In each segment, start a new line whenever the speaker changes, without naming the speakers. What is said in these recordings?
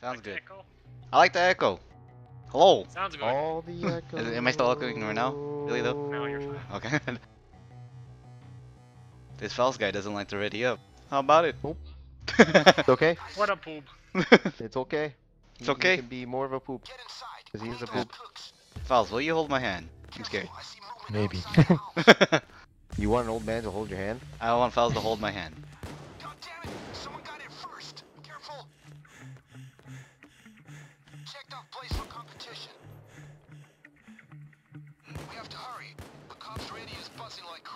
Sounds
Like
good.
Echo?
I like the echo. Hello.
Sounds good.
All the echo.
Is it- am I still echoing right now? Really though?
No, you're fine.
Okay. this Fells guy doesn't like to ready up. How about it?
Nope. It's okay.
What a poop.
It's okay.
It's okay.
He can be more of a poop. Because he's a poop.
Fells, will you hold my hand? I'm scared.
Maybe. You want an old man to hold your hand?
I want Fells to hold my hand.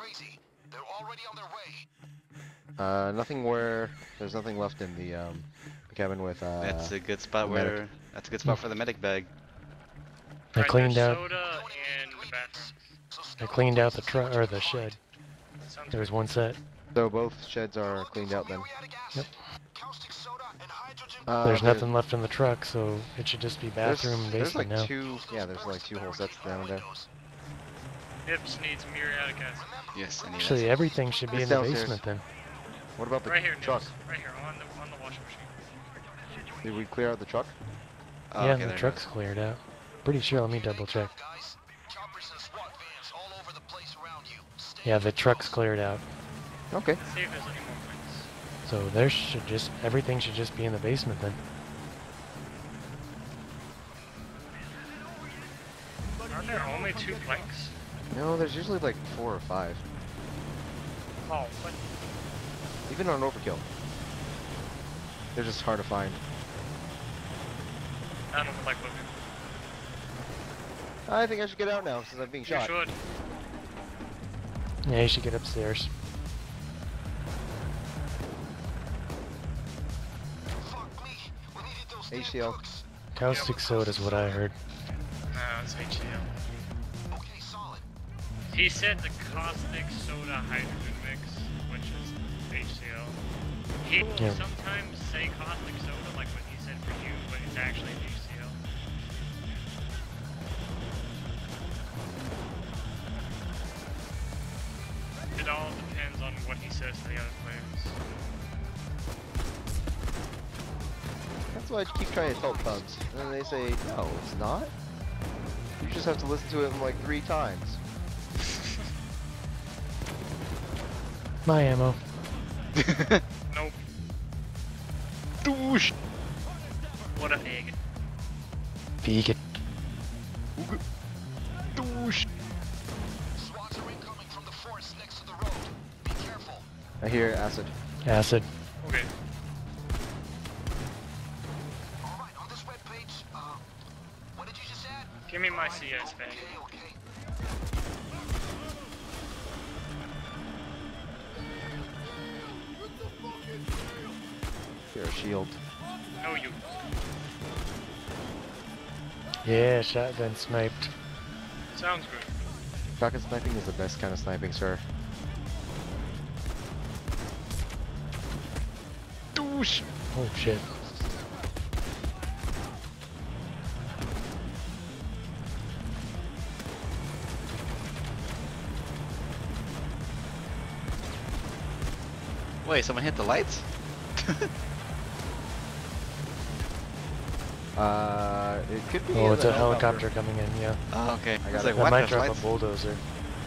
Crazy. They're already on their way.
Uh, nothing where there's nothing left in the um cabin with uh.
That's a good spot
the medic.
where. That's a good spot for the medic bag.
I
Right,
cleaned
there's
out.
Soda and the bathroom.
So
I cleaned out the truck or the shed.
Sounds
There was one set.
So both sheds are cleaned out then.
Where we out of gas?
Yep.
Caustic soda and hydrogen
Uh,
There's
there-
nothing left in the truck, so it should just be
There's,
bathroom and
there's like
now.
two. Yeah, there's like two whole sets down there.
Hips needs muriatic acid.
Yes, I need
Actually,
that.
everything should be
It's
in the
downstairs.
basement then.
What about the
Right here,
truck?
Nils. Right here, on the on the washing machine.
Did we clear out the truck?
Oh,
yeah, ah,
okay,
the truck's
goes.
cleared out. Pretty sure. Let me double check.
Guys, choppers and SWAT vans all over the place around you. Stay
Yeah, the truck's cleared out.
Okay.
See if there's any more points.
So there should just everything should just be in the basement then.
Aren't there only two planks?
No, there's usually like four or five,
Oh, what?
even on overkill. They're just hard to find.
I don't like looking.
I think I should get out now since I'm being
You
shot.
should.
Yeah, you should get upstairs.
Fuck me. We needed those damn
HCL.
cooks.
Caustic soda is what I heard.
He said the caustic soda hydrogen mix, which is HCl. He will
Yeah.
sometimes say caustic soda, like what he said for you, but it's actually HCl. It all depends on what he says to the other players.
That's why I keep trying to tell thugs. And they say, no, it's not. You just have to listen to it like three times.
My ammo.
Nope.
Douche.
What a egg.
Vegan.
Douche.
SWATs are incoming from the forest next to the road. Be careful.
I hear acid.
Acid.
Okay.
Alright, on this webpage, uh, what did you just add?
Give me my CS bag.
Shield.
No, you.
Yeah, shotgun sniped.
Sounds good.
Shotgun sniping is the best kind of sniping, sir.
Douche.
Oh shit.
Wait, someone hit the lights?
Uh, it could be.
Oh, it's a helicopter coming in. Yeah.
Oh, okay.
I
I
got
was
it.
like,
That
what?
might drop
lights?
a bulldozer.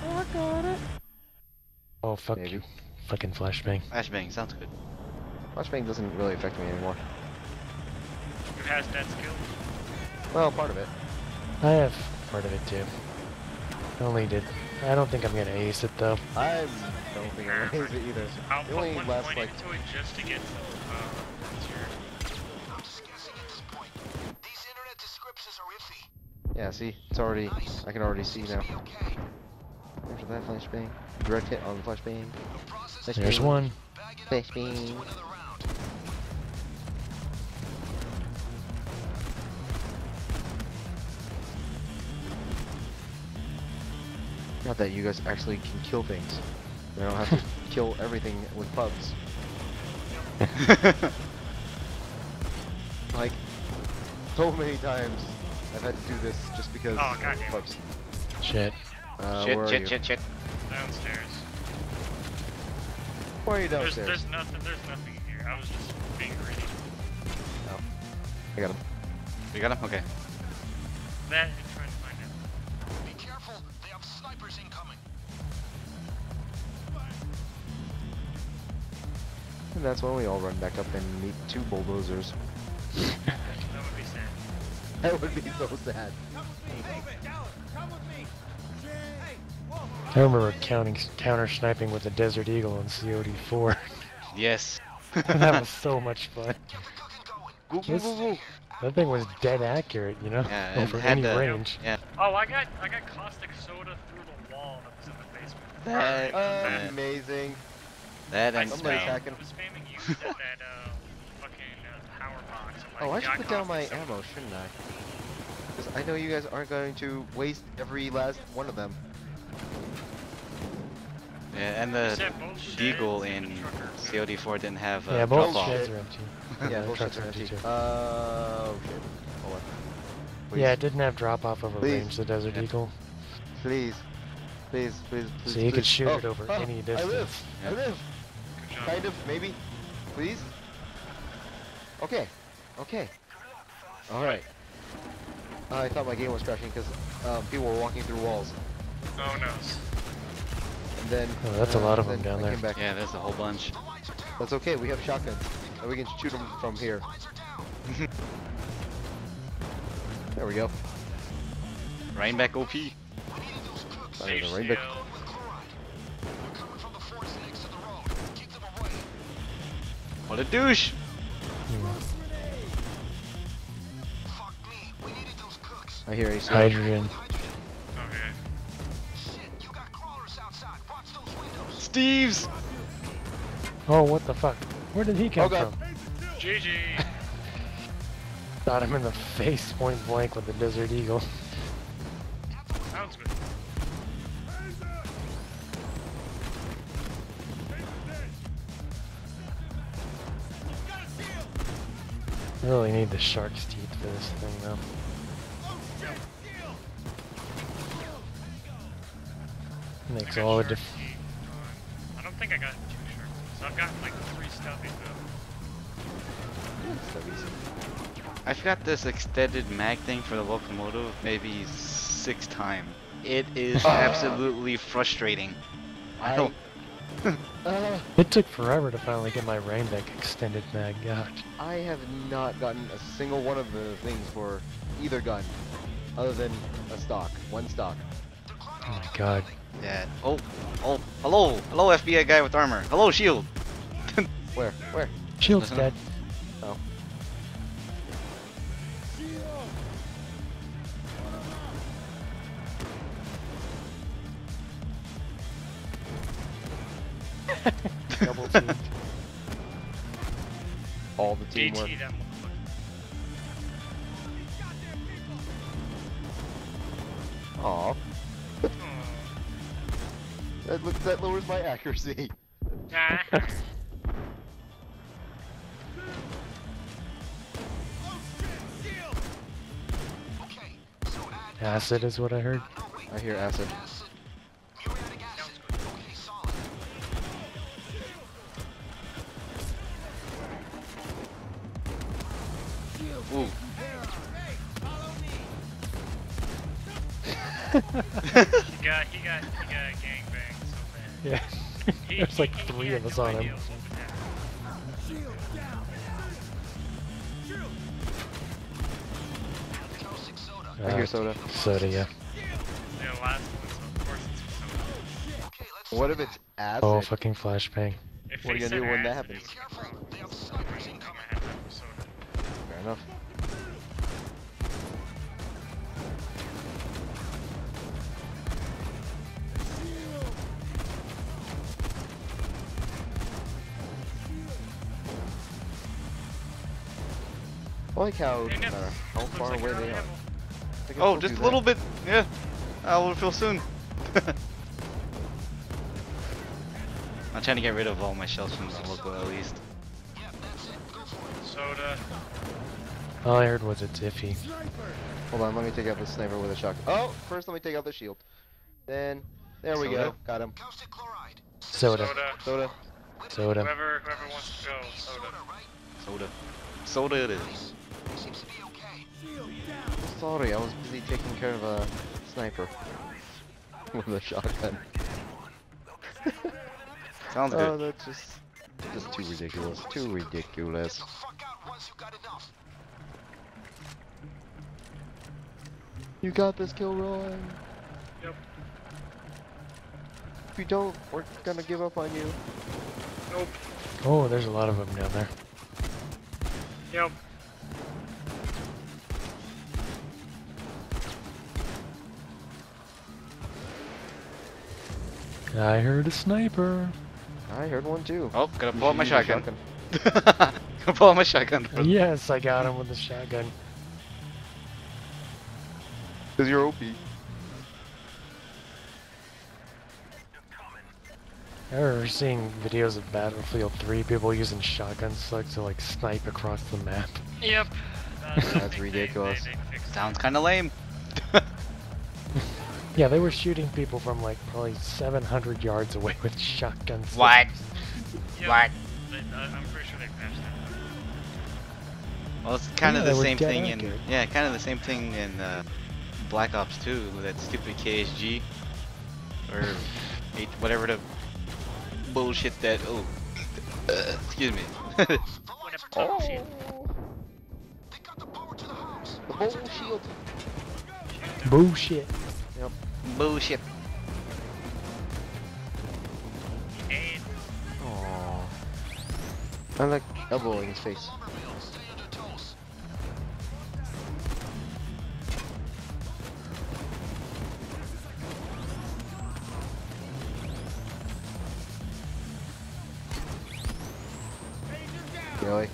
Oh, I got it.
Oh fuck
Maybe.
you. Fucking flashbang.
Flashbang, sounds good.
Flashbang doesn't really affect me anymore.
Who has that skill?
Well, part of it.
I have part of it too. Only did. I don't think I'm gonna ace it though.
I don't think I'm gonna use it either.
I'll
It
put
only
one
lasts
point
like
into it just to get uh,
Yeah, see, it's already.
Nice.
I can already see now.
okay.
After that flashbang, direct hit on the flashbang.
The process
There's
one.
bag it up and let's do
Flashbang. Not that you guys actually can kill things. You don't have to kill everything with pubs. Like, so many times I've had to do this just because
Oh,
of
goddamn.
pubs.
Shit.
Uh,
shit,
where are
shit,
you?
shit, shit.
Downstairs.
Why are you
There's,
downstairs?
there's nothing. There's nothing here. I was just being greedy.
I got him.
We got him? Okay.
That and trying to find him.
Be careful, they have snipers incoming.
And that's when we all run back up and meet two bulldozers.
That would be
so sad.
I remember counting counter sniping with the Desert Eagle in COD4.
Yes.
that was so much fun. That thing was dead accurate, you know,
Yeah,
over any
the-
range.
Yeah.
Oh, I got I got caustic soda through the wall that was in the basement.
That-
Or,
Amazing.
That
I
and
somebody's
spammed,
spam.
hacking.
I was spamming use at that uh, fucking uh, power box. I'm
Oh, I should put down my ammo, shouldn't I? Because I know you guys aren't going to waste every last one of them.
Yeah, and the
said
Deagle in
the truck are good.
COD4 didn't have uh,
yeah, both sheds are empty.
Yeah,
the
bullshit
trucks
are
are empty
empty.
too.
Uh, oh shit. Hold on. Please.
Yeah, it didn't have drop off over
Please.
range, the Desert
Yeah.
Eagle.
Please. Please, please, please.
So you could shoot
Oh,
it over
oh,
any
I live.
distance.
I live.
Good job.
Kind of, maybe. Please. Okay. Okay. Alright. Uh, I thought my game was crashing because um, people were walking through walls.
Oh no.
And then.
Oh, that's a lot of them down
I
there.
Came back.
Yeah, there's a whole bunch.
That's okay, we have shotguns. And we can shoot them from here. there we go.
Reinbeck OP.
I need
Safe
a rainbow.
shield.
They're
I hear you.
Hydrogen.
Okay.
Shit, you got crawlers outside. Watch those windows.
Steves!
Oh, what the fuck? Where did he come
Oh,
from?
GG.
Shot him in the face point blank with the Desert Eagle.
Sounds good.
Really need the shark's teeth for this thing though. Makes
got
all the
shark
diff-
teeth on- I don't think I got two shark teeth. So I've gotten like three stubbies though.
I've got this extended mag thing for the locomotive maybe six times. It is
Ah.
absolutely frustrating. I
I.
don't.
Uh,
It took forever to finally get my Reinbeck extended mag. God.
I have not gotten a single one of the things for either gun, other than a stock, one stock.
Oh my god.
Yeah. Oh, oh, hello, hello, FBI guy with armor. Hello, shield.
Where? Where?
Shield's
Uh-huh.
dead.
Oh.
Double teamed.
All the teamwork.
BT that motherfucker.
Aw,
Aw.
That, look- that lowers my accuracy.
Ah.
Okay, so add
Acid is what I heard.
I hear acid.
Acid. Muriatic acid. Okay, solid.
Ooh.
Yeah. There's like
he- he
three of us on
idea
him.
what would happen.
Caustic soda.
I hear
Uh,
soda.
Soda, yeah.
Yeah, last one, so of course it's soda.
Okay, let's
What if it's acid?
Oh, fucking flashbang.
If
What are you gonna do when that happens? Like how, no
Hey, Nip,
matter how far
like
away they are. they
Oh, just a little
that.
bit. Yeah. I will feel soon. I'm trying to get rid of all my shells from the local at least.
Yeah, that's it. Go for it.
Soda.
All I heard was it's iffy.
Hold on, let me take out the sniper with a shotgun. Oh, first let me take out the shield. Then, there we go. Got him.
Soda.
Soda.
Soda.
Soda.
Whoever whoever wants to go. Soda.
Soda.
Soda. Soda it is.
Nice. Seems seems to be okay.
Sorry, I was busy taking care of a sniper with a shotgun.
Sounds
Oh,
good.
that's just just too ridiculous. Too ridiculous.
The fuck out once you got enough.
You got this, Kilroy.
Yep.
If you don't, we're gonna give up on you.
Nope.
Oh, there's a lot of them down there.
Yep.
I heard a sniper.
I heard one too.
Oh, gotta
You
pull out my
should use a
shotgun. gotta pull out my shotgun.
Yes, I got him with the shotgun.
Cause you're OP.
I remember seeing videos of Battlefield 3 people using shotgun slugs to like snipe across the map.
Yep.
That's ridiculous.
Sounds kind of lame.
Yeah, they were shooting people from like probably 700 yards away with shotguns. slugs.
What?
Yep.
What?
They, uh, I'm pretty sure they patched that.
Well, it's kind
Yeah,
of the same thing in
accurate.
yeah, kind of the same thing in uh, Black Ops 2 with that stupid KSG or eight, whatever the bullshit that oh uh, excuse me.
Oh,
bullshit.
They got the power to the house.
the.
Bullshit.
Aww. I like elbowing his face.
Lumbermill, stay on your toes. Eh. Really?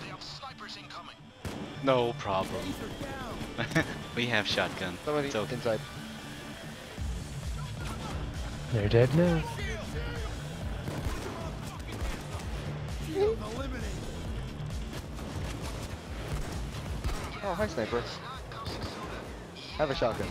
They have snipers incoming.
No problem. we have shotgun.
Somebody
It's okay.
inside.
They're dead now.
Oh, hi, sniper. Have a shotgun.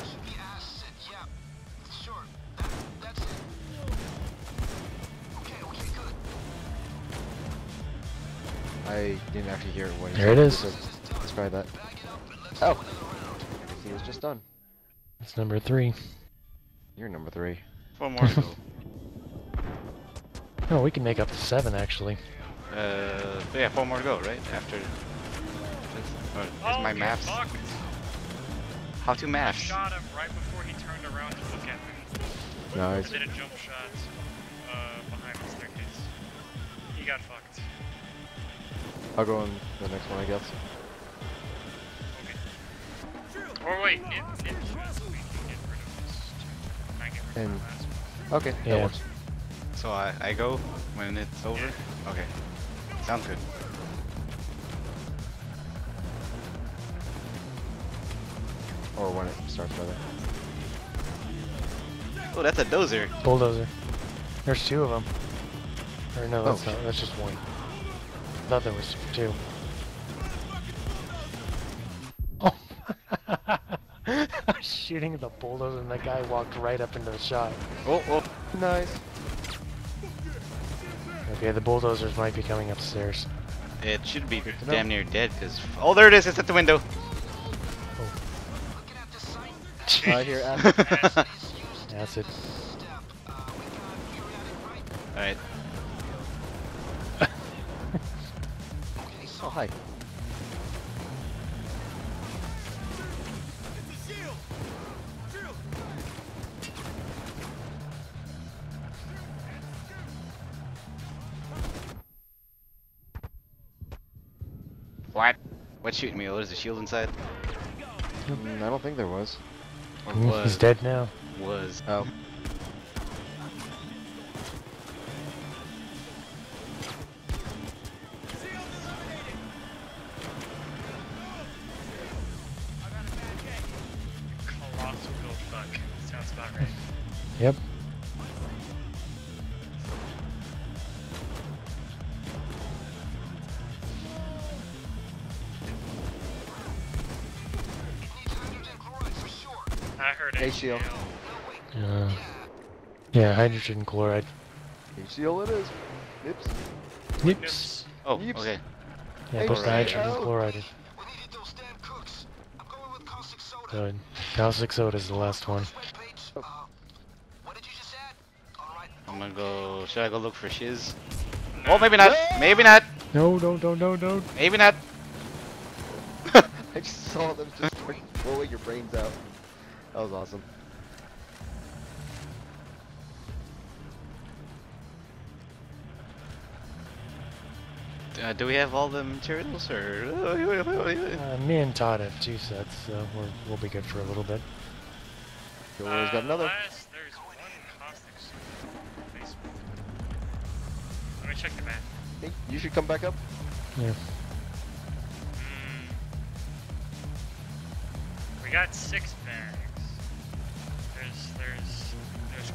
I didn't actually hear what he
There it
said.
is.
He said- Describe that.
Bag it up and let's
Oh.
go another.
He was just done.
It's number three.
You're number three.
Four more to go.
Oh, we can make up to seven actually.
Uh, yeah, four more to go, right? After this, or is
oh,
my
get
maps?
fucked.
How to
I
maps?
shot him right before he turned around to look at me.
Nice.
I did a jump shot uh, behind the staircase. He got fucked.
I'll go on the next one, I guess.
Okay. Or wait, Nip, Nip, we can get rid of this too. I get rid of
And-
the last.
Okay, that
Yeah.
works.
So I, I go when it's over? Okay. Sounds good.
Or when it starts, rather.
Oh, that's a dozer.
Bulldozer. There's two of them. Or no, oh, that's
Oh,
not. That's just one. I thought there was two. Oh. I was shooting the bulldozer and the guy walked right up into the shot.
Oh, oh.
Nice.
Okay, the bulldozers might be coming upstairs.
It should be
to know.
damn near dead, because... Oh, there it is. It's at the window.
Looking at
I hear acid.
acid is
shooting me? Oh, there's a shield inside?
Mm, I don't think there was.
Or was?
He's dead now.
Was.
Oh. HCl.
Uh, yeah, hydrogen chloride.
HCl it is. Oops.
Yips.
Oh,
Yeeps.
okay.
Yeah, put the hydrogen chloride in.
We needed those damn cooks. I'm going with caustic soda.
Good. Caustic soda is the last one.
Webpage. Uh, what did you just add? Alright.
I'm gonna go. Should I go look for shiz? Oh, maybe not. Maybe not.
No, no, no, no, no.
Maybe not.
I just saw them just start blowing your brains out. That was awesome.
Uh, do we have all the materials, or?
Uh, me and Todd have two sets, so we're, we'll be good for a little bit.
You always got another.
Last, there's one caustic soda in the basement. Let me check the map.
Hey, you should come back up.
Yeah.
Mm. We got six bags.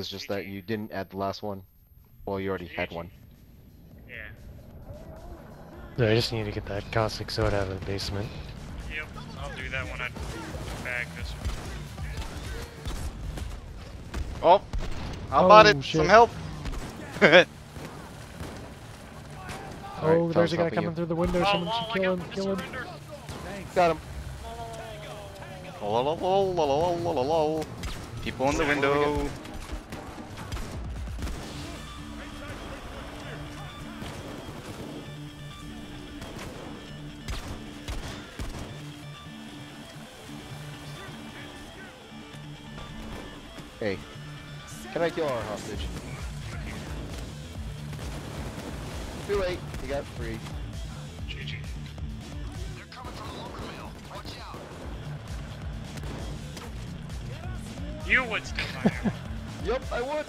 was just that you didn't add the last one. Well, you already had one.
Yeah.
No, I just need to get that caustic soda out of the basement.
Yep, I'll do that when I bag this one.
Oh! How about
oh,
it?
Shit.
Some help!
oh, right,
there's
a guy coming
you.
through the window. Someone
oh,
should kill him. Kill him.
Got him.
Lol, lol, lol, People in the window.
Hey, can I kill our hostage? Too late. You got free.
GG.
They're coming from the lumber mill. Watch out.
You would still fire.
Yep, I would.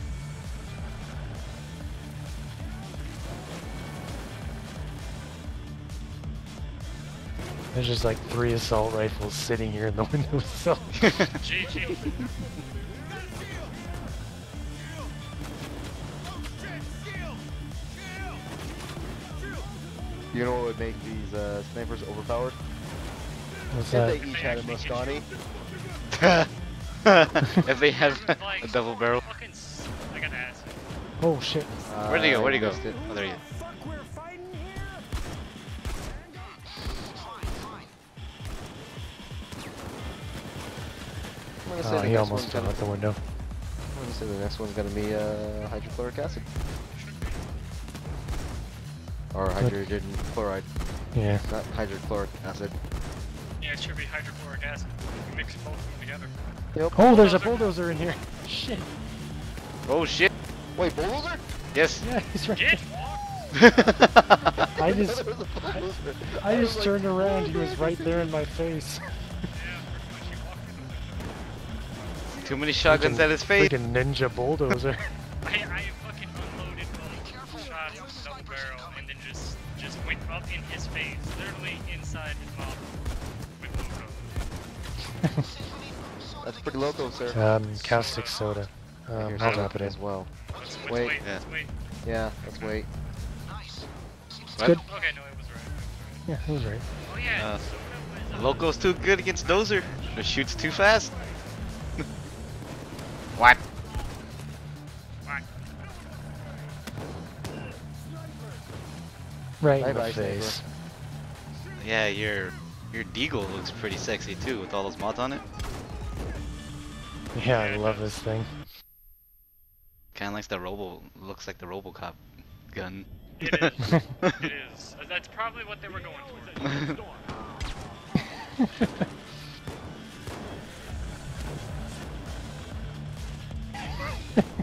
There's just like three assault rifles sitting here in the windowsill.
GG.
You know what would make these uh, snipers overpowered?
What's
If
that?
they each had a Mosconi.
if they have a double barrel.
Fucking. s- I gotta ask.
Oh shit.
Where'd he go? Where'd he go?
missed it.
Oh, there he is.
I'm gonna say
Oh, he almost
one's
fell out the window.
I'm gonna say the next one's gonna be uh, hydrochloric acid. Or hydrogen chloride,
Yeah.
not hydrochloric acid.
Yeah, it should be hydrochloric acid. You mix both of them together.
Yep.
Oh, there's a bulldozer in here. Shit.
Oh shit.
Wait, bulldozer?
Yes.
Yeah, he's right
Get
I just,
There was a.
I
was
just
like,
turned around. He was right there in my face.
Yeah, pretty much. You walked in the window.
Too many shotguns at his face.
Freaking ninja bulldozer.
I, I
That's pretty loco, sir.
Um, caustic soda. Um,
Here's
I'll
some
drop it in.
as well.
Let's, let's
Wait.
wait.
Yeah.
Let's wait.
Yeah, let's wait.
Nice.
What?
good.
Okay, no, it was right.
Yeah, he was right.
Oh yeah,
Uh,
was. uh,
Loco's too good against Dozer. It shoots too fast. what?
Whack.
Right in
Bye-bye,
the face.
sniper.
Yeah, your your deagle looks pretty sexy too with all those mods on it.
Yeah, I love this thing.
Kind of like the Robo. Looks like the RoboCop gun.
It is. it is. Uh, that's probably what they were going for.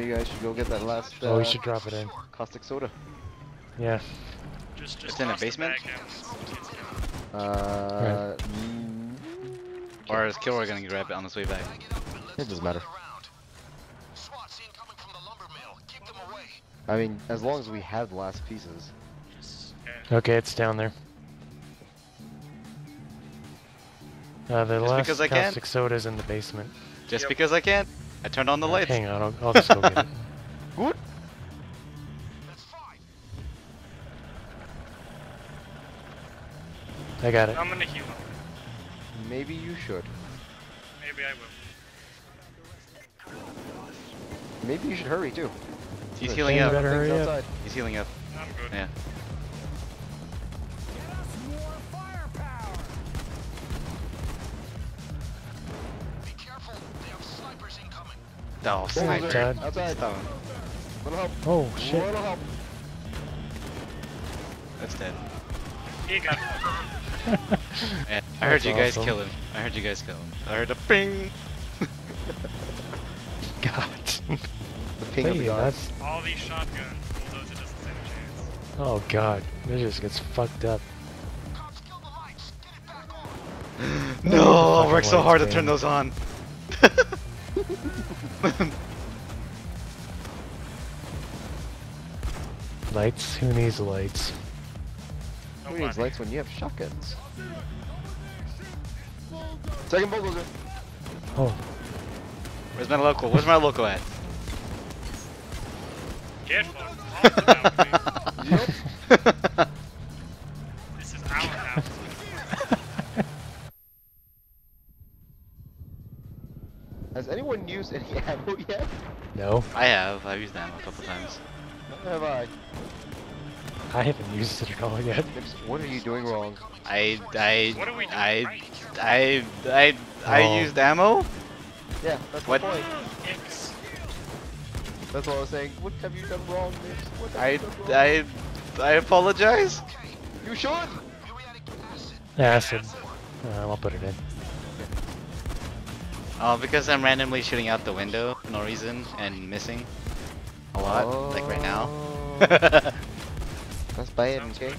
of you guys should go get that last uh,
Oh, we should drop it in.
caustic soda.
Yeah.
Just, just
It's in
a
basement?
bag down. It's.
Uh, mm,
Or is Kilroy gonna grab it on his way back?
It up and let's
It doesn't matter.
split around. SWAT's incoming from the lumber mill. Keep them away.
I mean, as long as we have the last pieces.
Okay, it's down there. Uh, the
Just
last
because I can?
caustic soda's in the basement.
Just
Yep.
because I can. I turned on the lights.
Hang on, I'll, I'll just go get it.
Good.
That's fine.
I got it.
I'm gonna heal him.
Maybe you should.
Maybe I will.
Maybe you should hurry too.
He's healing up.
better up.
He's healing up.
I'm good.
Yeah.
Incoming.
Oh,
Sniper.
sniper.
Dad.
Outside.
Stop.
Little help.
Oh shit!
That's dead.
He got
Yeah, I heard
That's
you guys
awesome.
kill him. I heard you guys kill him. I heard a ping.
God.
The ping of the
Hey,
all these shotguns. Bulldozer doesn't stand a chance.
Oh god, this just gets fucked up.
Cops, kill the lights. Get it back on.
No, I worked so
lights,
hard to turn those on.
Lights? Who needs lights?
Who needs lights when you have shotguns? Second bulldozer.
Oh,
Where's my local? Where's my local at?
Get fucked.
Anyone used any ammo yet?
no.
I have. I've used ammo a couple times.
Nor have I.
I haven't used it at all yet.
What are you doing wrong?
I I
What are we doing
I? I I I
Oh.
used ammo.
Yeah, that's
What?
the point. That's what I was saying. What have you done wrong, Nips? What have
I
you done wrong?
I I apologize.
You should!
Acid.
acid.
Uh, I'll put it in.
Oh, because I'm randomly shooting out the window for no reason and missing a lot, like right now.
Oh, That's bad,
Sounds
okay?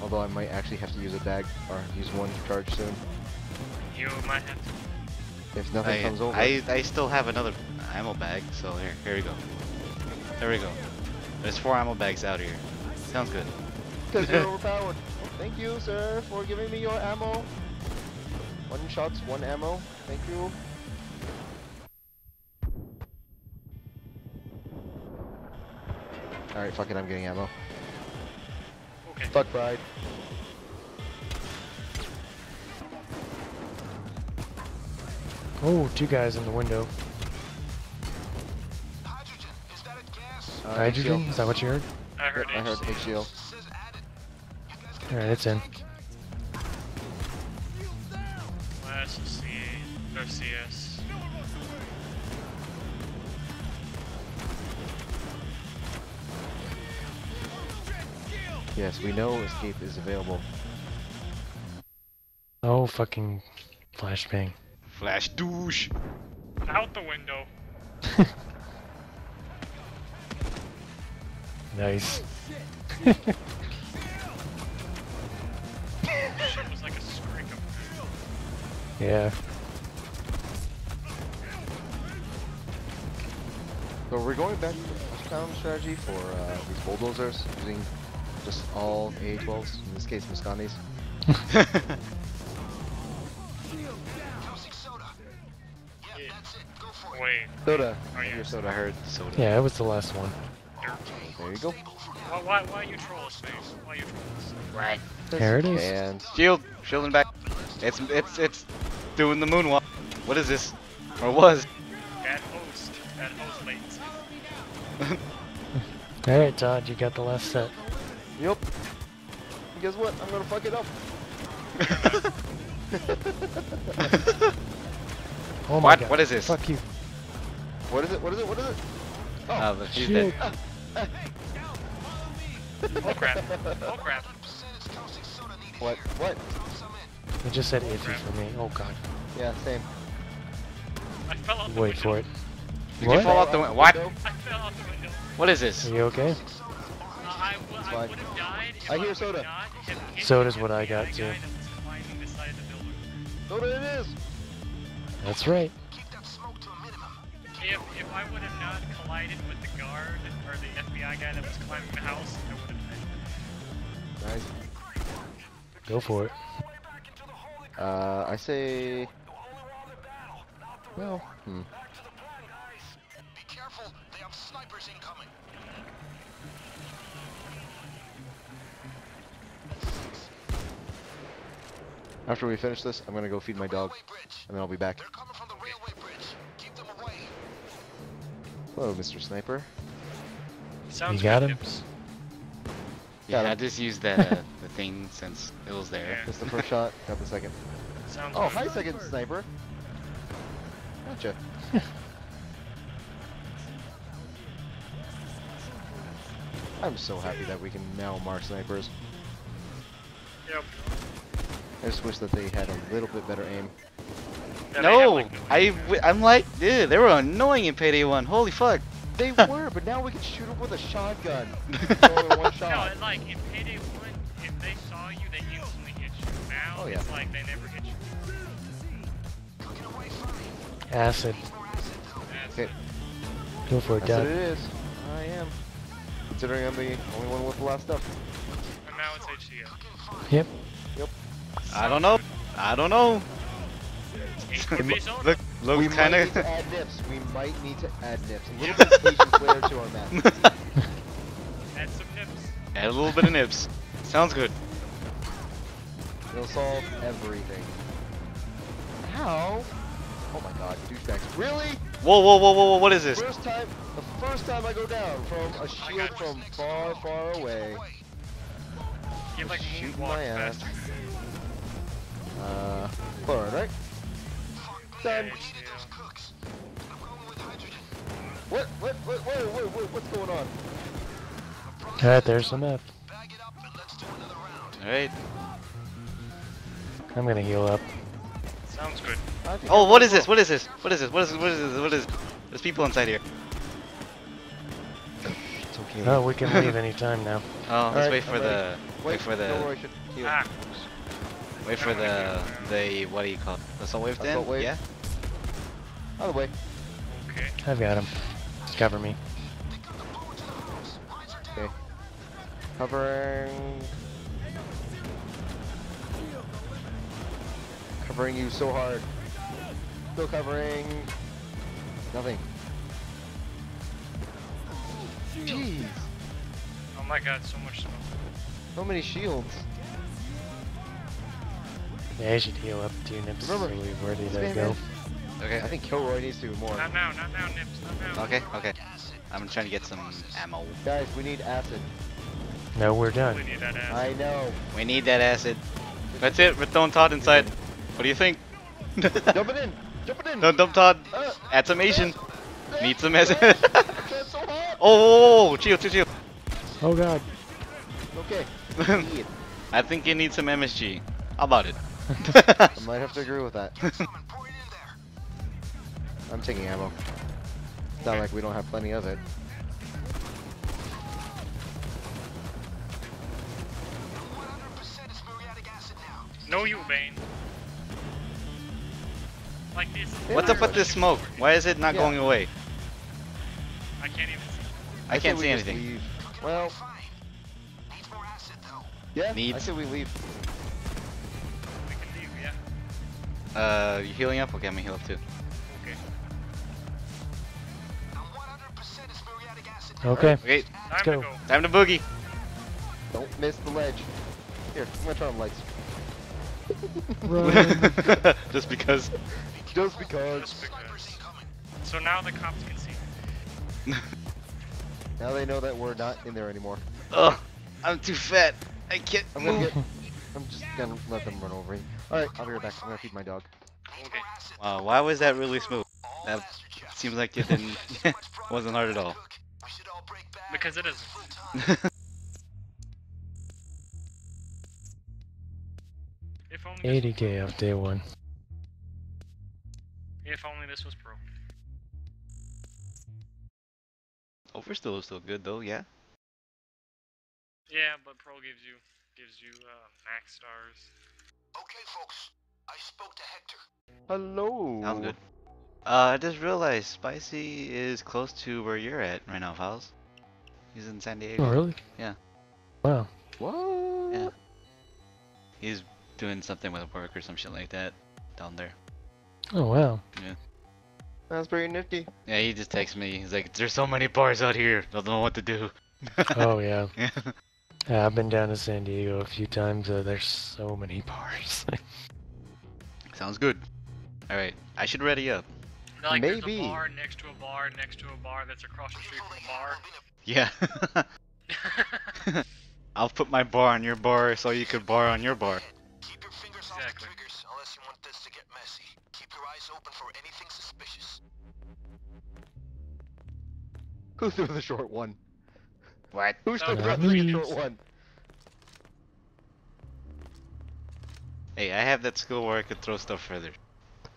Although I might actually have to use a bag or use one charge soon.
You might have to.
If nothing
I,
comes over.
I I still have another ammo bag, so here here we go. There we go. There's four ammo bags out here. Sounds good.
Because you're overpowered. Thank you, sir, for giving me your ammo. One shots, one ammo. Thank you. Alright, fuck it, I'm getting ammo.
Okay.
Fuck pride.
Oh, two guys in the window.
Hydrogen. Is that a gas?
Uh,
Hydrogen? Is that what you heard?
I heard
Yep, I heard
HCl.
HCl.
Says added. You guys got a
Alright, it's in.
Tank?
Last CA or CS.
Yes, we know escape is available.
Oh, fucking flashbang.
Flash douche.
Out the window.
Nice.
Oh,
Yeah.
So we're going back to the first strategy for uh, these bulldozers, using just all A12s, in this case
Mosconis. Yeah, that's it. Go for it.
Wait.
Soda.
Oh, yeah.
Your
I
soda.
heard soda.
Yeah, it was the last one.
Dirt.
There you go.
Why, why, why you troll us, Space? Why you troll us?
Right.
There it is.
And
Shield, shielding back. It's it's it's doing the moonwalk. What is this? Or was?
Bad host. Bad host latency.
Alright, Todd, you got the last set.
Yup. Guess what? I'm gonna fuck it up.
Oh my
What?
god.
What is this?
Fuck you.
What is it? What is it? What is it? Oh,
Uh, but she's
Shield.
dead.
Oh crap. Oh crap.
100% it's caustic soda needed
what? What?
Drop some in.
It just said iffy for me. Oh god.
Yeah, same.
I fell out the
Wait
window.
for it.
Did
What?
you fall out the window? What?
I fell out the window.
What is this?
Are you okay?
Uh, fine.
would have died if
I
I
hear
would
soda.
not
Soda's what I got,
guy
too.
that was climbing the side of the building.
No, no, it is.
That's right.
Keep that smoke to a minimum.
If if I would have not collided with the guard or the FBI guy that was climbing the house, I would have died.
Nice.
Go for it.
Uh, I say. Well, hmm.
Be careful, they have snipers incoming.
After we finish this, I'm gonna go feed my dog, and then I'll be back.
They're coming from the railway bridge. Keep them away.
Hello, Mr. Sniper.
Sounds
got
good,
him?
Nips.
Yeah,
Got
I just used the the thing since it was there.
Yeah.
That's the first shot. Got the second.
Sounds
Oh,
good.
hi, second sniper. Gotcha. I'm so happy that we can now mark snipers.
Yep.
I just wish that they had a little bit better aim.
Yeah, they have,
No,
like,
I
aim.
w- I'm like, dude, they were annoying in Payday One. Holy fuck.
They were, but now we can shoot them with a shotgun. It's only one
No,
shot.
it, like in Payday 1, if they saw you, they instantly hit you. Now
Oh, yeah.
it's like they never hit you.
Cooking away fine.
Acid.
Acid though.
That's
Okay.
it.
Go for it,
That's
Dad.
it is. I am. Considering I'm the only one with the last stuff.
And now it's HCL.
Cooking fine.
Yep.
I don't know. I don't know.
It could be soda.
Look,
we
looks kind
might need to add nips. We might need to add nips. A little bit of Asian flair to our map.
Add some nips.
Add a little bit of nips. Sounds good.
It'll solve everything. How? Oh my god, douchebags. Really?
Whoa, whoa, whoa, whoa, whoa! What is this?
First time, the first time I go down from a shield from far, far away.
You like
Shoot my ass.
faster.
Uh, Chloride, right? Done.
Yeah,
Needed those
HCL.
cooks. I'm going with hydrogen.
What? What? What? Wait, wait, wait, what's going on?
Alright, there's some F.
Bag it up and let's do another round.
Alright.
I'm gonna heal up.
Sounds good.
Oh,
I'm
what this? What is this? What is this? What is this? What is this? What is There's people inside here.
It's okay.
Oh, we can leave anytime now.
Oh, let's
Alright,
wait for
I'm
the
ready.
wait for the
No, I should heal.
Ah,
wait for the the what do you call it? The assault wave then?
Assault wave?
Yeah.
Out of the way.
okay.
I've got him. Cover me.
They got the bow to the house. Lines are down.
Okay. Covering. Covering you so hard. Still covering. Nothing. Jeez.
Oh my god, so much smoke.
So many shields.
Yeah, I should heal up too, Nips.
Remember,
so we're ready to go.
Okay.
I think Kilroy needs to do more.
Not now, not now, Nips, not now.
Okay. Okay. I'm trying to get some ammo.
Guys, we need acid.
No, we're
We
done.
need that ass.
I know.
We need that acid. That's it. We're throwing Todd inside. What do you think?
Jump it in. Jump it in.
Don't dump Todd.
Uh,
Add some Asian.
uh,
Need some
uh,
acid.
So.
Oh, chill, chill, chill.
Oh god.
Okay.
I think you need some MSG. How about it?
I might have to agree with that.
Get some and pour it in there.
I'm taking ammo. It's not like we don't have plenty of it.
100% is muriatic acid now.
No, you, Bane. Like this.
What's up with this smoke? Why is it not
Yeah.
going away?
I can't even see.
I
say
can't
we
see anything.
leave. Well,
away fine. Needs more acid though.
yeah, I
Needs-
say we leave.
Uh, you healing up? Okay, I'm gonna heal up too.
Okay.
Now 100% is muriatic.
Okay.
Okay,
Time
go.
to go.
time to boogie.
Don't miss the ledge. Here, I'm gonna turn on lights.
Run.
Just because.
Just because.
Just because. So now the cops can see.
Now they know that we're not in there anymore.
Ugh, I'm too fat. I can't
I'm gonna get. I'm just gonna let them run over me. Alright, I'll be right back. I'm gonna feed my dog.
Okay.
Wow, why was that really smooth? That seems like it didn't.
So much product
wasn't hard at all.
cook. We should all break back
Because it is.
full.
If only
80k off day one.
If only this was pro.
oh, we're still still good though. Yeah.
Yeah, but Pro gives you gives you uh, max stars.
Okay, folks. I spoke to Hector.
Hello.
Sounds good. Uh, I just realized Spicy is close to where you're at right now, Fowls. He's in San Diego.
Oh, really?
Yeah.
Wow.
What?
Yeah. He's doing something with work or some shit like that down there.
Oh, wow. Yeah.
That's pretty nifty.
Yeah, he just texted me. He's like, "There's so many bars out here. I Don't know what to do."
Oh, yeah.
Yeah.
Yeah, I've been down to San Diego a few times. Uh, there's so many bars.
Sounds good. All right, I should ready up.
Like there's
Maybe.
a bar next to a bar next to a bar that's across the street from a bar.
Yeah. I'll put my bar on your bar so you could bar on your bar.
Keep your fingers off the
Exactly.
triggers unless you want this to get messy. Keep your eyes open for anything suspicious.
Who threw the short one?
What?
Who's the the
please.
short one?
Hey, I have that skill where I could throw stuff further.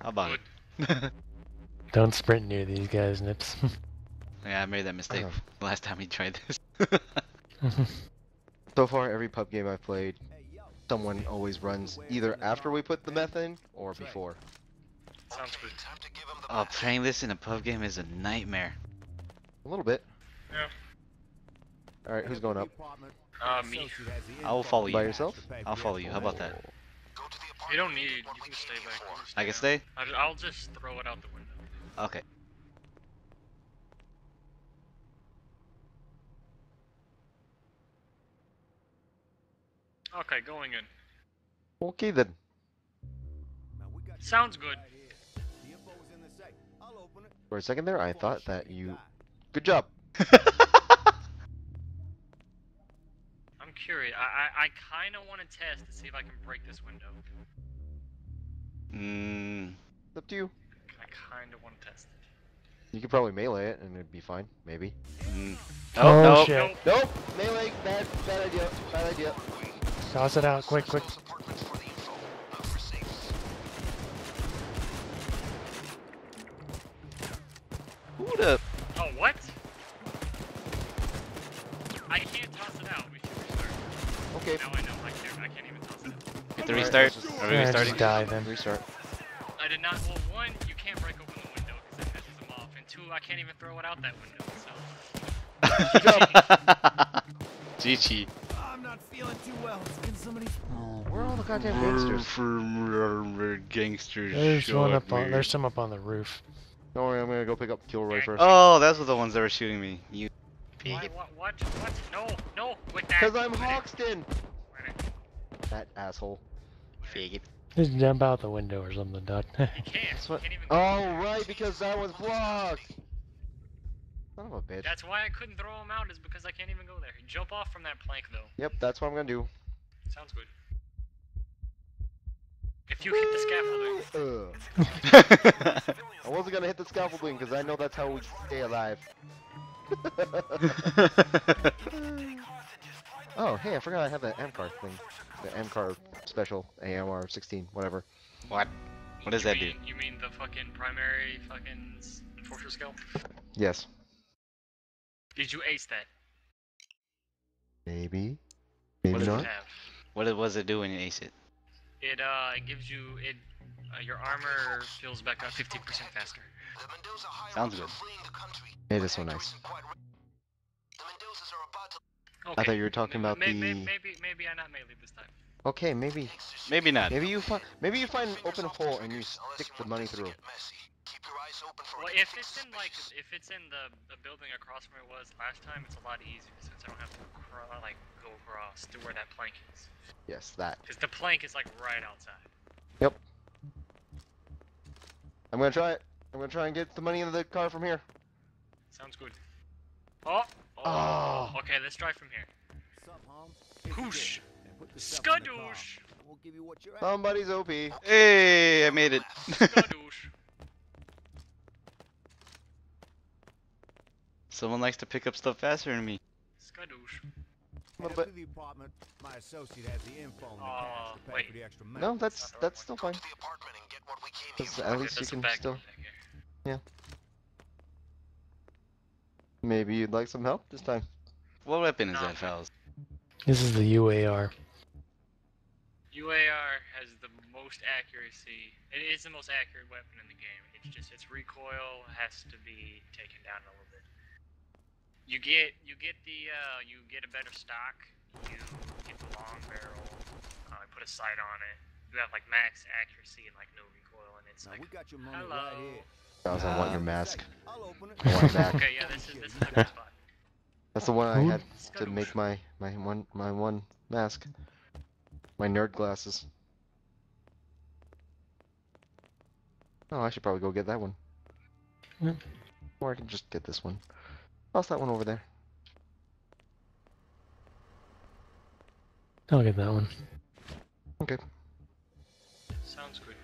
How about it?
Don't sprint near these guys, Nips.
yeah, I made that mistake
Oh.
last time we tried this.
So far, every pub game I've played, someone always runs either after we put the meth in or before.
Sounds good.
Time to give him the
oh, playing this in a pub game is a nightmare.
A little bit.
Yeah.
All right, who's going up?
Uh, me.
I will follow you.
By yourself?
I'll follow you. How about that?
Go to the
You don't need. You can stay back.
here
You
for.
can
I can
down.
stay?
I'll just throw it out the window.
Okay.
Okay, going in.
Okay then.
Sounds good.
For a second there, I thought that you. Good job.
curious. I I, I kind of want to test to see if I can break this window.
Mm,
It's up to you.
I kind of want to test.
You could probably melee it and it'd be fine. Maybe.
mm.
Oh,
Oh, no.
shit.
Nope.
Nope. Melee. Bad. Bad idea. Bad idea.
Toss it out, quick, quick.
Those apartments for the info, not for safes.
Who the?
Oh what? I can't toss it out. We should restart.
Okay.
Now I know. I can't. I can't even toss it out.
Hit the
Alright,
restart.
let's just-
Are we
Yeah,
restarting?
just die then.
Restart.
I did not. Well, one, you can't break open the window because that pisses them off, and two, I can't even throw it out that window. So
GG.
I'm not feeling too well. Can somebody?
Oh, where are all the goddamn gangsters?
Uh, gangsters.
There's one up on. There's some up on the roof.
Don't worry, I'm gonna go pick up Kilroy first.
Oh, those were the ones that were shooting me. You.
Why, what? What? What? No! No! With that.
Cause I'm Hoxton. That asshole.
Faggot.
Just jump out the window or something, Doc.
You can't.
That's what-
can't even. go
Oh
there.
right, because that was blocked. Son of a bitch.
That's why I couldn't throw him out. Is because I can't even go there. Jump off from that plank though.
Yep, that's what I'm gonna do.
Sounds good. If you hit the scaffolding.
Ugh. I wasn't gonna hit the scaffolding because I know that's how we stay alive. oh, hey, I forgot I have that MCAR thing. The MCAR special, AMR 16, whatever.
what? What does
you
that do?
You mean the fucking primary fucking s- enforcer skill?
Yes.
Did you ace that?
Maybe.
What
Maybe
is
You
not.
have.
What was it do when you ace it?
It uh, it gives you it. Uh, your armor fills back up 50% faster.
The Mendoza higher
Sounds good.
are fleeing the country.
Hey, this one nice.
isn't quite re- The Mendozas are about to
Okay.
I thought you were talking about
May-
the.
may- Maybe, maybe I not melee this time.
Okay, maybe.
Maybe not.
Maybe you find. Maybe you find
Fingers
open a
off the
hole and you stick the money through.
get messy. Keep your eyes open for
Well, if it's in like, if it's in the, the building across from where it was last time, it's a lot easier since I don't have to cro- like go across to where that plank is.
Yes, that.
Because the plank is like right outside.
I'm gonna try it. I'm gonna try and get the money into the car from here.
Sounds good. Oh. Oh.
Oh.
Okay, let's drive from here.
Sup, Holmes? Here's the
Whoosh.
deal, and put yourself in the car.
Skadoosh.
We'll give you what you're.
Somebody's OP.
Hey, I made it.
Skadoosh.
Someone likes to pick up stuff faster than me.
Skadoosh.
A little bit.
to the apartment. My associate has the info and the cash uh, to pay
wait.
for the extra meth.
No, that's that's still fine.
to the apartment and get what we came here
Because at
Okay,
least you can still.
back here.
Maybe you'd like some help this time.
What weapon is that, Fowls?
This is the UAR.
UAR has the most accuracy. It is the most accurate weapon in the game. It's just its recoil has to be taken down a little bit. You get you get the uh, you get a better stock. You get the long barrel. Uh, put a sight on it. You have like max accuracy and like no recoil, and it's
Now
like
we got your money
hello.
right here.
Guys, I want your
Um,
mask.
I'll open it.
I want it back.
Okay, yeah, this is this is a good spot.
That's the one I had to make my my one my one mask. My nerd glasses. Oh, I should probably go get that one.
Yeah.
Or I can just get this one. Toss that one over there.
I'll get that one.
Okay.
Sounds good.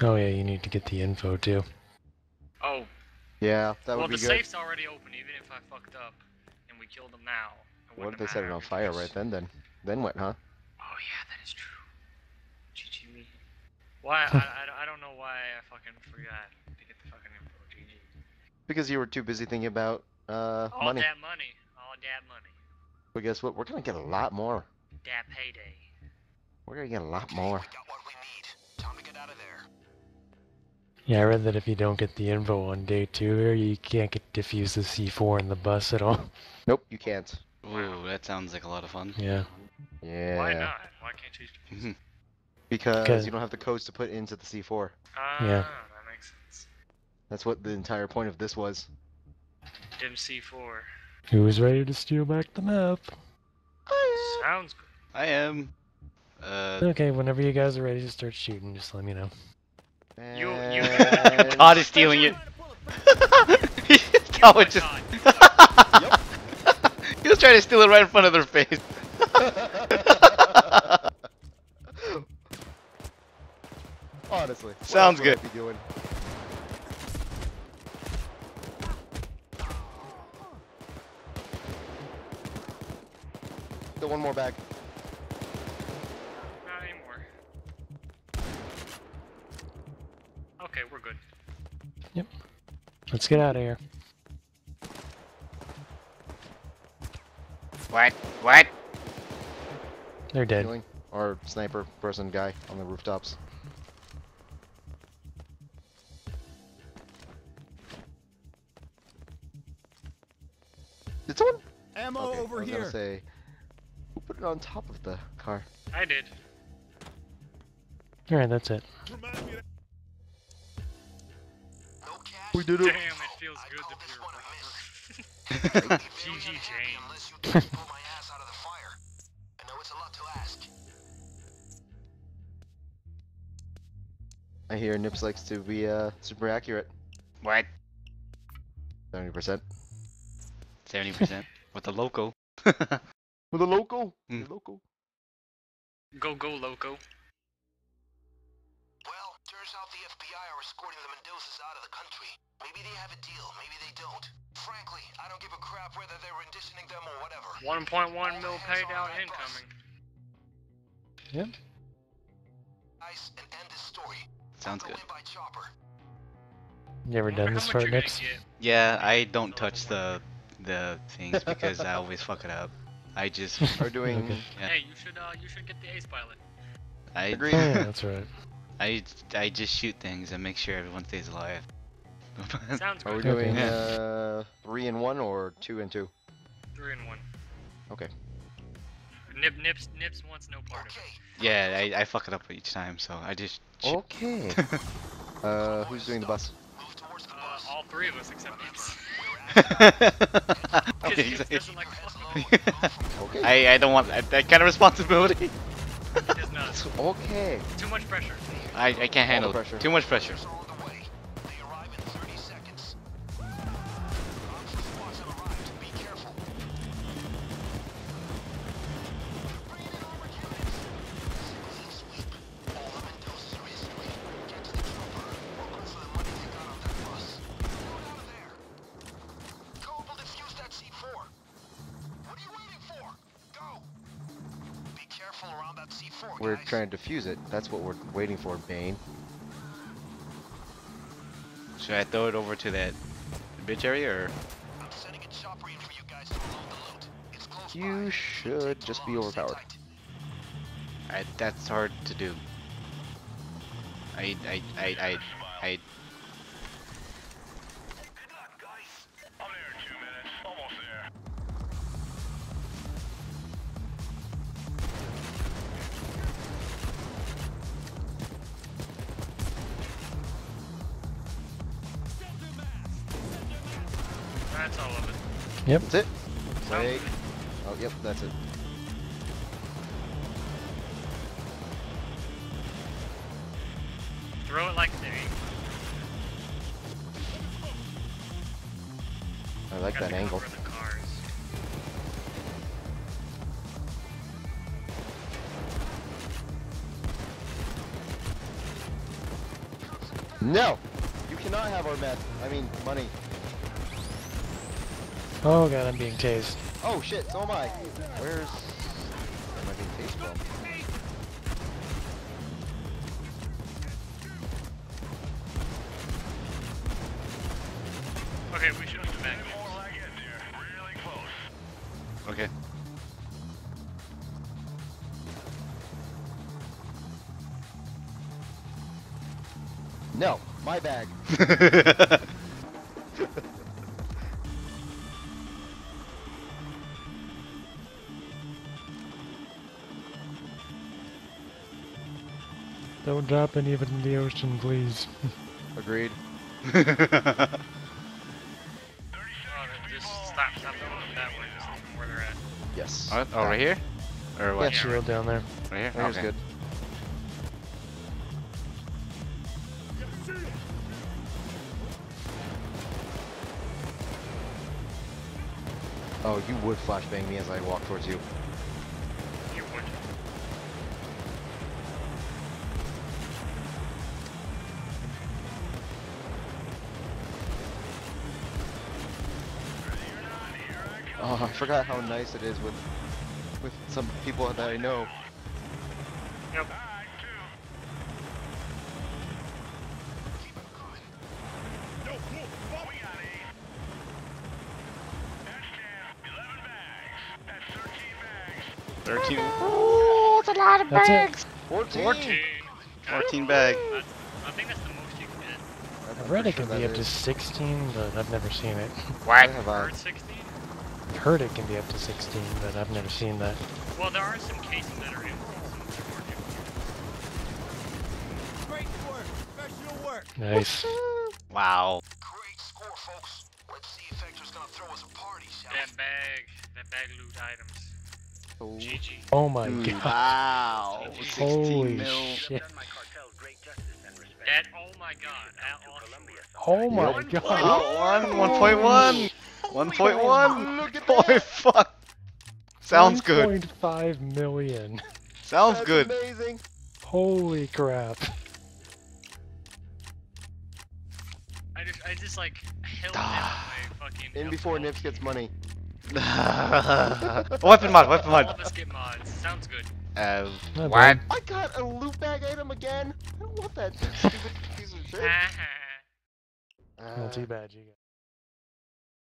Oh yeah, you need to get the info too.
Oh,
Yeah, that
well,
would be good.
Well, the safe's already open. Even if I fucked up and we killed them now. It
What if they set it on fire
because-
right then? Then, then what? Huh?
Oh yeah, that is true. GG me. Why? I, I, I don't know why I fucking forgot to get the fucking info. GG.
Because you were too busy thinking about uh
All
money.
that money. All that money.
But guess what? We're gonna get a lot more.
That payday.
We're gonna get a lot more.
We got what we need. Time to get out of there.
Yeah, I read that if you don't get the info on day two here, you can't get diffuse the C4 in the bus at all.
Nope, you can't.
Ooh, that sounds like a lot of fun.
Yeah.
Yeah.
Why not? Why can't you?
Because
Because-
you don't have the codes to put into the C4.
Ah,
Yeah.
that makes sense.
That's what the entire point of this was.
Dim C4.
Who's ready to steal back the map?
Sounds good.
I am. Uh,
Okay, whenever you guys are ready to start shooting, just let me know.
You- you-
And-
God is stealing it.
Oh
Todd
my
just.
God.
trying to steal it right in front of their face.
Honestly. what
Sounds
else would I
good.
Be doing? Still one more bag.
Not anymore. Okay, we're good. Yep.
Let's get out of here. They're dead.
Healing. Or sniper person guy on the rooftops. Did someone?
Ammo
Okay, I
over
was
here.
gonna say, who put it on top of the car?
I did.
Alright, that's it.
We did it.
Damn,
it.
it feels good to be
a
a
miss.
GG
Very I
hear Nips likes to be uh super accurate.
What?
Seventy percent.
Seventy percent with the loco.
With a local.
Mm.
Local.
Go, go, loco.
Well, turns out the FBI are escorting the Mendozas out of the country. Maybe they have a deal, maybe they don't. Frankly, I don't give a crap whether they're renditioning them or whatever.
1.1 mil paid out incoming.
Ice and end this story.
Sounds good.
in by chopper.
You ever
Wonder
done this
much
for Nips?
Yeah, I don't touch the the things because I always fuck it up. I just
Are doing.
Okay.
Yeah.
Hey, you should uh, you should get the ace pilot.
I
Agreed.
yeah, that's right.
I I just shoot things and make sure everyone stays alive.
Sounds good.
Are we
good.
Okay.
doing uh three and one or two and two?
Three and one.
Okay.
Nip, nips, nips wants no part of it.
Yeah, I, I fuck it up each time, so I just shoot.
Okay. uh, who's doing the bus?
Move towards the
Uh, all three of us except nips.
Okay, exactly.
like
Okay.
I I don't want that, that kind of responsibility.
He does not.
Okay.
Too much pressure.
I I can't handle it.
pressure.
Too much pressure.
We're trying to defuse it. That's what we're waiting for, Bain.
Should I throw it over to that bitch area or?
I'm sending a chopper for you guys to unload the loot.
You
by.
should just be overpowered.
I, that's hard to do. I, I, I, I,
That's it? Sounds
Wait. Oh, yep, that's it.
Oh god, I'm being tased.
Oh shit, so am I. Where's... Where am I being tased from?
Okay, we should move back.
okay.
No, my bag.
Don't drop any of it in the ocean, please.
Agreed.
Just stop, stop going that way. Just leave them where they're at.
Yes.
oh, oh, right here? Or what?
That shield down there.
Right here?
That was
okay.
good. Oh, you would flashbang me as I walk towards you.
You
forgot how nice it is with with some people that I know.
Yep.
Thirteen.
That's it.
14!
14.
14 bag.
That's, I think that's the most you can get.
I've read it can be up to 16, but I've never seen it.
I have a,
16?
I've heard it can be up to 16, but I've never seen that.
Well, there are some cases that are empty, so they're more difficult.
Great work. Professional work.
Nice.
Wow.
Great score, folks. Let's see if Hector's gonna throw us a party, shall
That bag, that bag loot items.
oh,
GG.
Oh my
Dude,
god.
Wow. 16
Holy
mil.
shit.
That, oh my god, that.
Oh my god.
Oh, one, 1.1. 1.1.
Look at
Holy
that!
fuck. Sounds good.
1.5 million.
Sounds
That's
good.
amazing!
Holy crap.
I just, I just like held down my fucking.
In before Nips gets
key.
money.
weapon mod, weapon
All
mod.
of us get mods. Sounds good.
Uh,
Not
what?
bad.
I got a loot bag item again! I don't want that stupid piece of shit.
Haha.
Not
Uh,
too bad, you guys.